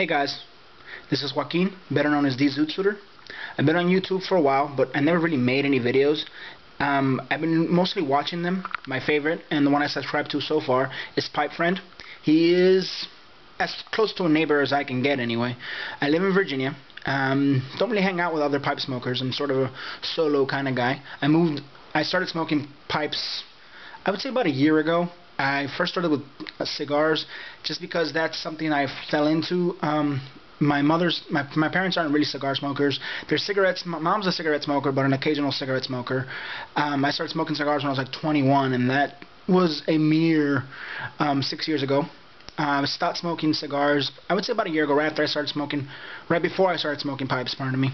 Hey guys, this is Joaquin, better known as D Zoot Suiter. I've been on YouTube for a while, but I never really made any videos. Um, I've been mostly watching them. My favorite, and the one I subscribe to so far, is Pipe Friend. He is as close to a neighbor as I can get anyway. I live in Virginia. Um, don't really hang out with other pipe smokers. I'm sort of a solo kind of guy. I moved, I started smoking pipes, I would say about a year ago. I first started with uh, cigars just because that's something I fell into. Um, my mother's, my, my parents aren't really cigar smokers. They're cigarettes. My mom's a cigarette smoker, but an occasional cigarette smoker. Um, I started smoking cigars when I was like 21, and that was a mere um, six years ago. Uh, I stopped smoking cigars, I would say about a year ago, right after I started smoking, right before I started smoking pipes, pardon me.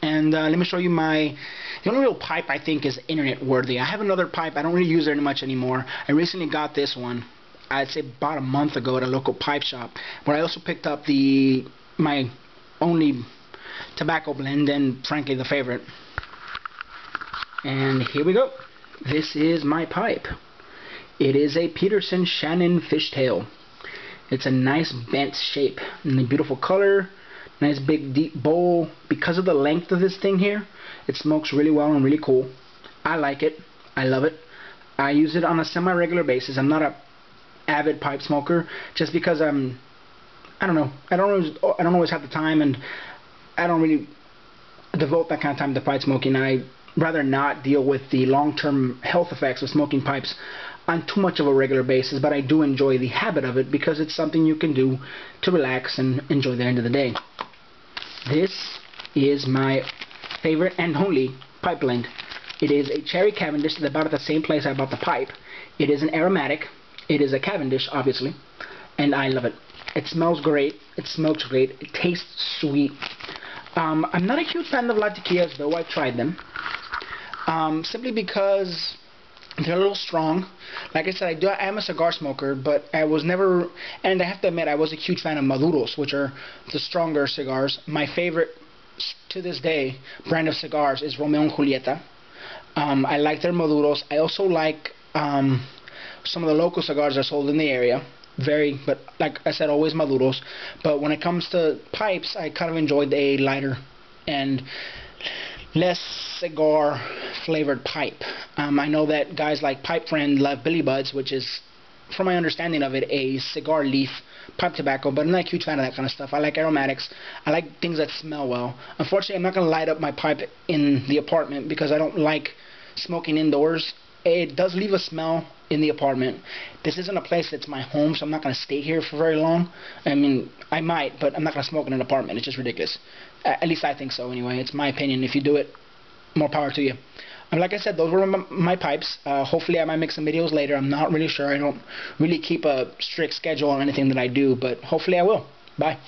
And uh, let me show you my, the only real pipe I think is internet worthy. I have another pipe, I don't really use it much anymore. I recently got this one, I'd say about a month ago at a local pipe shop, where I also picked up the, my only tobacco blend and frankly the favorite. And here we go. This is my pipe. It is a Peterson Shannon Fishtail. It's a nice bent shape and a beautiful color Nice big deep bowl. Because of the length of this thing here, it smokes really well and really cool. I like it. I love it. I use it on a semi-regular basis. I'm not a avid pipe smoker just because I'm I don't know. I don't always I don't always have the time and I don't really devote that kind of time to pipe smoking. I rather not deal with the long-term health effects of smoking pipes on too much of a regular basis, but I do enjoy the habit of it because it's something you can do to relax and enjoy the end of the day. This is my favorite and only pipe blend. It is a Cherry Cavendish. It's about at the same place I bought the pipe. It is an aromatic. It is a Cavendish, obviously, and I love it. It smells great. It smokes great. It tastes sweet. Um, I'm not a huge fan of Latakias, though I tried them. Um, simply because they're a little strong. Like I said, I do. I am a cigar smoker, but I was never. And I have to admit, I was a huge fan of Maduros, which are the stronger cigars. My favorite to this day brand of cigars is Romeo and Julieta. Um, I like their Maduros. I also like um, some of the local cigars that are sold in the area. Very, but like I said, always Maduros. But when it comes to pipes, I kind of enjoyed a lighter and less cigar flavored pipe. Um, I know that guys like Pipe Friend love Billy Budds, which is, from my understanding of it, a cigar leaf pipe tobacco, but I'm not a huge fan of that kind of stuff. I like aromatics. I like things that smell well. Unfortunately, I'm not going to light up my pipe in the apartment because I don't like smoking indoors. It does leave a smell in the apartment. This isn't a place that's my home, so I'm not going to stay here for very long. I mean, I might, but I'm not going to smoke in an apartment. It's just ridiculous. At least I think so, anyway. It's my opinion. If you do it, more power to you. And like I said, those were my, my pipes. Uh, hopefully I might make some videos later. I'm not really sure. I don't really keep a strict schedule on anything that I do, but hopefully I will. Bye.